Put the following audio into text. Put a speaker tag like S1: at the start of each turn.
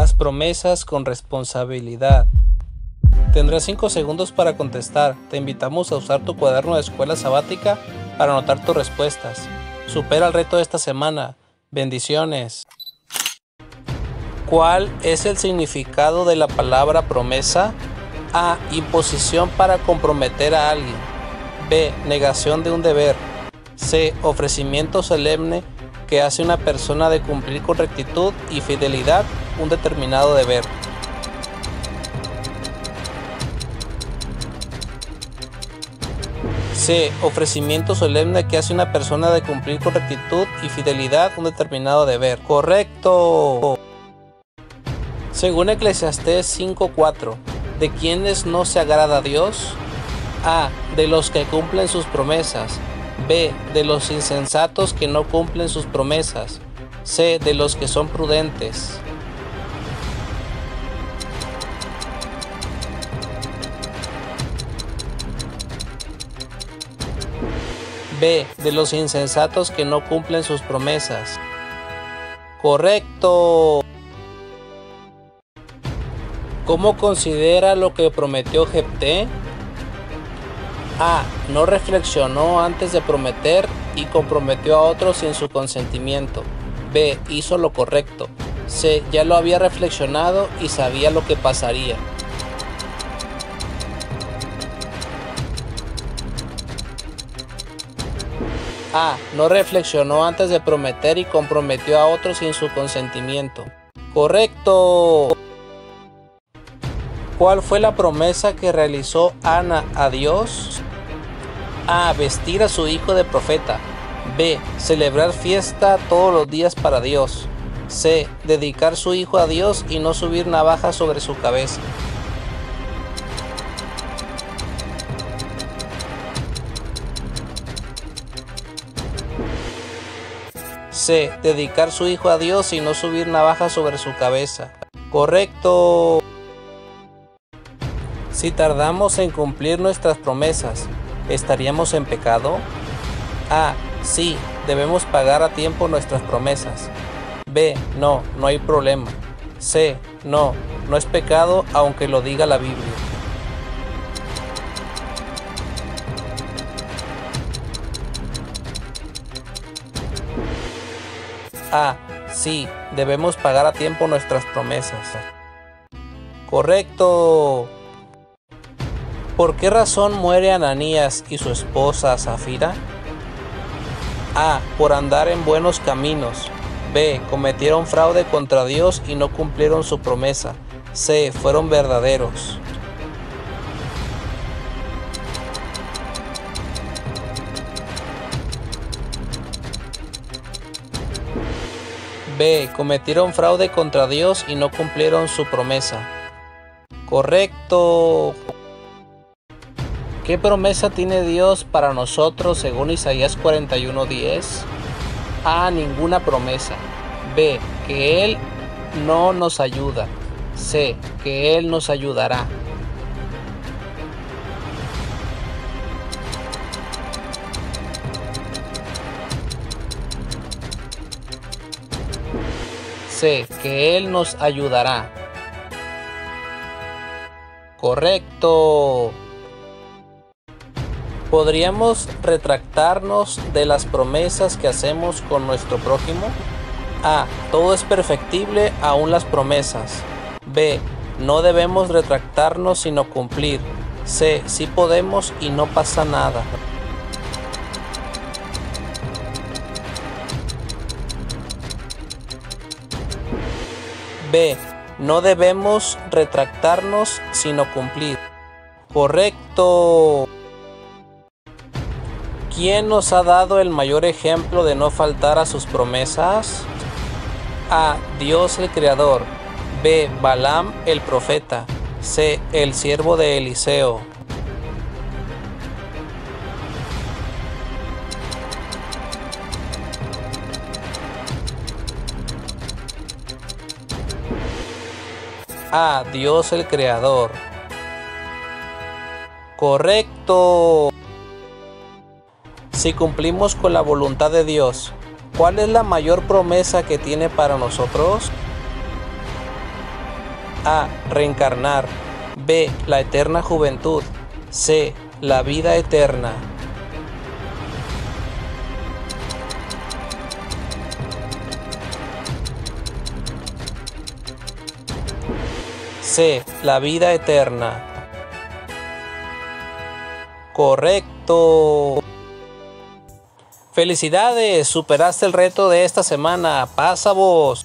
S1: Las promesas con responsabilidad. Tendrás 5 segundos para contestar. Te invitamos a usar tu cuaderno de escuela sabática para anotar tus respuestas. Supera el reto de esta semana. Bendiciones. ¿Cuál es el significado de la palabra promesa? A. Imposición para comprometer a alguien. B. Negación de un deber. C. Ofrecimiento solemne que hace una persona de cumplir con rectitud y fidelidad un determinado deber. C. Ofrecimiento solemne que hace una persona de cumplir con rectitud y fidelidad un determinado deber. Correcto. Según Eclesiastés 5.4, ¿de quiénes no se agrada Dios? A. De los que cumplen sus promesas. B. De los insensatos que no cumplen sus promesas. C. De los que son prudentes. B. De los insensatos que no cumplen sus promesas. Correcto. ¿Cómo considera lo que prometió Jepté? A. No reflexionó antes de prometer y comprometió a otros sin su consentimiento. B. Hizo lo correcto. C. Ya lo había reflexionado y sabía lo que pasaría. A. No reflexionó antes de prometer y comprometió a otros sin su consentimiento. Correcto. ¿Cuál fue la promesa que realizó Ana a Dios? A. Vestir a su hijo de profeta. B. Celebrar fiesta todos los días para Dios. C. Dedicar su hijo a Dios y no subir navaja sobre su cabeza. Dedicar su hijo a Dios y no subir navaja sobre su cabeza. Correcto. Si tardamos en cumplir nuestras promesas, ¿estaríamos en pecado? A. Sí, debemos pagar a tiempo nuestras promesas. B. No, no hay problema. C. No, no es pecado aunque lo diga la Biblia. A. Sí, debemos pagar a tiempo nuestras promesas. Correcto. ¿Por qué razón muere Ananías y su esposa Zafira? A. Por andar en buenos caminos. B. Cometieron fraude contra Dios y no cumplieron su promesa. C. Fueron verdaderos. B. Cometieron fraude contra Dios y no cumplieron su promesa. Correcto. ¿Qué promesa tiene Dios para nosotros según Isaías 41:10? A. Ninguna promesa. B. Que Él no nos ayuda. C. Que Él nos ayudará. C. Que Él nos ayudará. Correcto. ¿Podríamos retractarnos de las promesas que hacemos con nuestro prójimo? A. Todo es perfectible, aún las promesas. B. No debemos retractarnos sino cumplir. C. Sí podemos y no pasa nada. B. No debemos retractarnos sino cumplir. Correcto. ¿Quién nos ha dado el mayor ejemplo de no faltar a sus promesas? A. Dios el Creador. B. Balaam el profeta. C. El siervo de Eliseo. A. Dios el Creador. Correcto. Si cumplimos con la voluntad de Dios, ¿cuál es la mayor promesa que tiene para nosotros? A. Reencarnar. B. La eterna juventud. C. La vida eterna. La vida eterna. Correcto. Felicidades, superaste el reto de esta semana. Pasa vos.